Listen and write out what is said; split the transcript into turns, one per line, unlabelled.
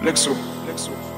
Lexo. Lexo.